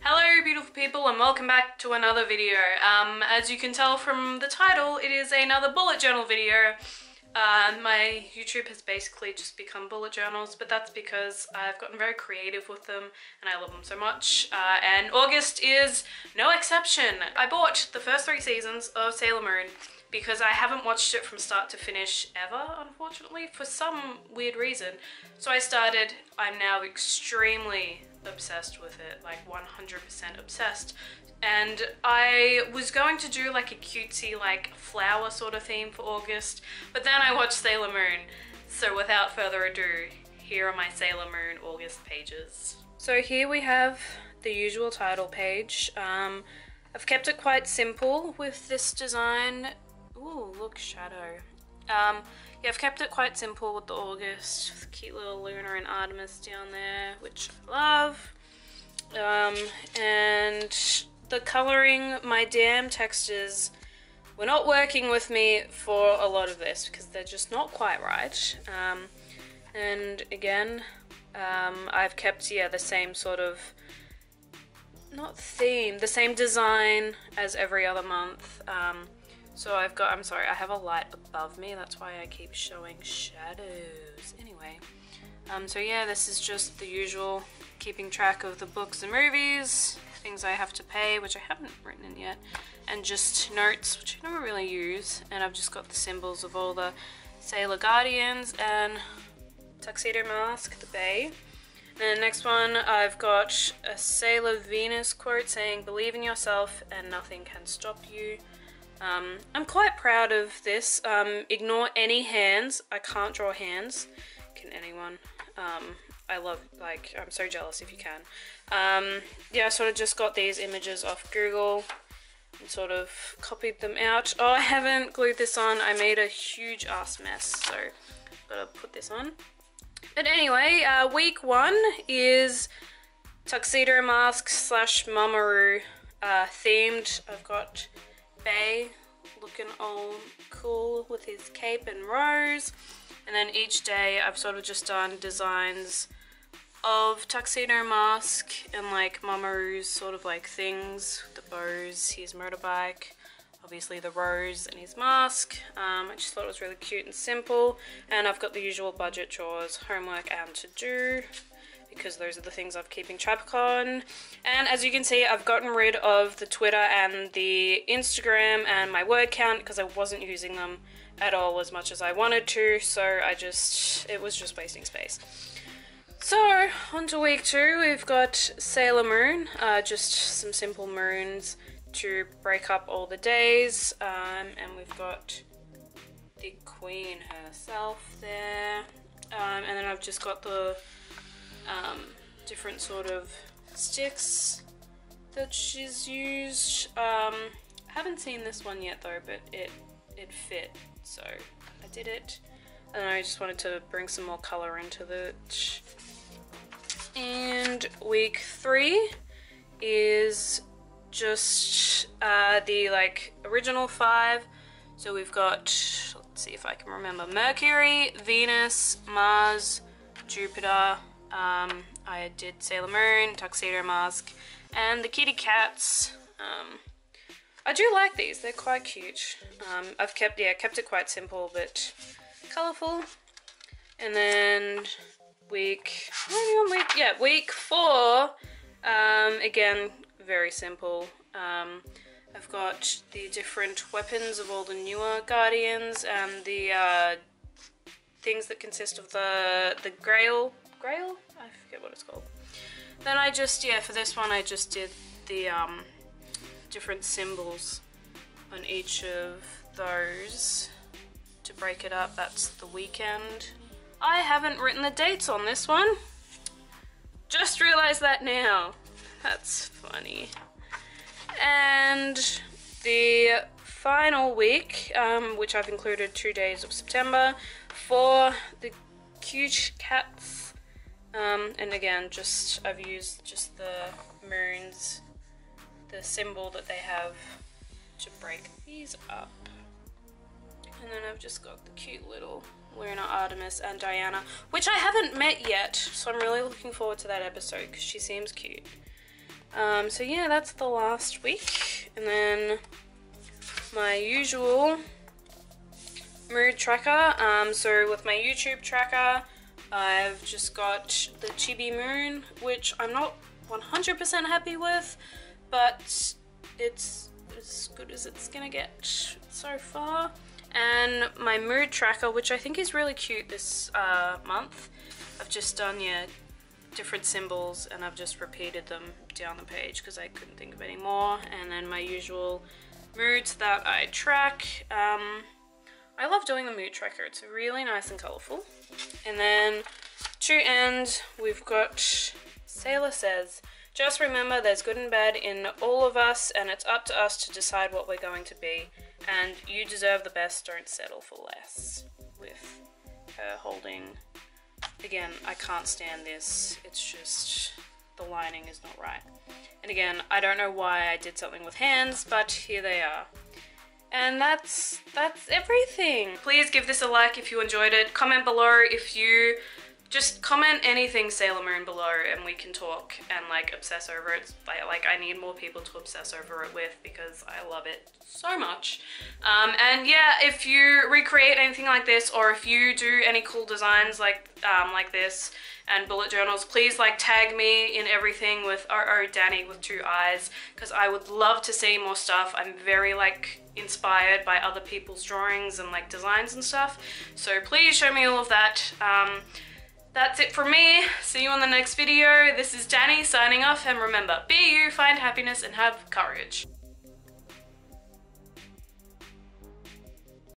Hello beautiful people and welcome back to another video. Um, as you can tell from the title, it is another bullet journal video. Uh, my YouTube has basically just become bullet journals, but that's because I've gotten very creative with them and I love them so much. Uh, and August is no exception. I bought the first three seasons of Sailor Moon because I haven't watched it from start to finish ever, unfortunately, for some weird reason. So I started, I'm now extremely obsessed with it, like 100% obsessed. And I was going to do like a cutesy like flower sort of theme for August, but then I watched Sailor Moon. So without further ado, here are my Sailor Moon August pages. So here we have the usual title page. Um, I've kept it quite simple with this design. Ooh, look, shadow. Um, yeah, I've kept it quite simple with the August. Cute little Luna and Artemis down there, which I love. Um, and the colouring, my damn textures were not working with me for a lot of this because they're just not quite right. Um, and again, um, I've kept, yeah, the same sort of, not theme, the same design as every other month. So I've got, I'm sorry, I have a light above me. That's why I keep showing shadows. Anyway, um, so yeah, this is just the usual keeping track of the books and movies, things I have to pay, which I haven't written in yet, and just notes, which I never really use. And I've just got the symbols of all the Sailor Guardians and Tuxedo Mask, the Bay. And the next one, I've got a Sailor Venus quote saying, believe in yourself and nothing can stop you. Um, I'm quite proud of this. Um, ignore any hands. I can't draw hands. Can anyone? Um, I love, like, I'm so jealous if you can. Um, yeah, I sort of just got these images off Google and sort of copied them out. Oh, I haven't glued this on. I made a huge ass mess, so gotta put this on. But anyway, uh, week one is tuxedo mask slash Mamoru uh, themed. I've got Bay looking all cool with his cape and rose. And then each day I've sort of just done designs of Tuxedo Mask and like Mamoru's sort of like things. The bows, his motorbike, obviously the rose and his mask. Um, I just thought it was really cute and simple. And I've got the usual budget chores, homework and to do because those are the things I'm keeping track on. And as you can see, I've gotten rid of the Twitter and the Instagram and my word count because I wasn't using them at all as much as I wanted to, so I just, it was just wasting space. So, on to week two, we've got Sailor Moon, uh, just some simple moons to break up all the days, um, and we've got the Queen herself there, um, and then I've just got the different sort of sticks that she's used. Um, I haven't seen this one yet though, but it it fit, so I did it. And I just wanted to bring some more color into the. And week three is just uh, the like original five. So we've got, let's see if I can remember, Mercury, Venus, Mars, Jupiter, um, I did Sailor Moon, Tuxedo Mask, and the kitty cats. Um, I do like these, they're quite cute. Um, I've kept, yeah, kept it quite simple but colourful. And then week, week, yeah, week four, um, again, very simple. Um, I've got the different weapons of all the newer Guardians and the uh, things that consist of the, the Grail Grail? I forget what it's called. Then I just, yeah, for this one I just did the um, different symbols on each of those to break it up. That's the weekend. I haven't written the dates on this one. Just realized that now. That's funny. And the final week, um, which I've included two days of September, for the cute cats um, and again, just I've used just the moons, the symbol that they have to break these up. And then I've just got the cute little Luna, Artemis, and Diana, which I haven't met yet, so I'm really looking forward to that episode because she seems cute. Um, so yeah, that's the last week. And then my usual mood tracker. Um, so with my YouTube tracker, I've just got the Chibi Moon, which I'm not 100% happy with, but it's as good as it's gonna get so far. And my mood tracker, which I think is really cute this uh, month. I've just done, yeah, different symbols and I've just repeated them down the page because I couldn't think of any more. And then my usual moods that I track. Um, I love doing the mood tracker. It's really nice and colourful. And then to end, we've got Sailor Says, just remember there's good and bad in all of us and it's up to us to decide what we're going to be. And you deserve the best, don't settle for less. With her holding Again, I can't stand this. It's just, the lining is not right. And again, I don't know why I did something with hands, but here they are. And that's, that's everything. Please give this a like if you enjoyed it. Comment below if you just comment anything Sailor Moon below and we can talk and like obsess over it. Like I need more people to obsess over it with because I love it so much. Um, and yeah, if you recreate anything like this or if you do any cool designs like um, like this and bullet journals, please like tag me in everything with RO Danii with two eyes because I would love to see more stuff. I'm very like inspired by other people's drawings and like designs and stuff. So please show me all of that. Um, that's it from me. See you on the next video. This is Danii signing off and remember, be you, find happiness and have courage.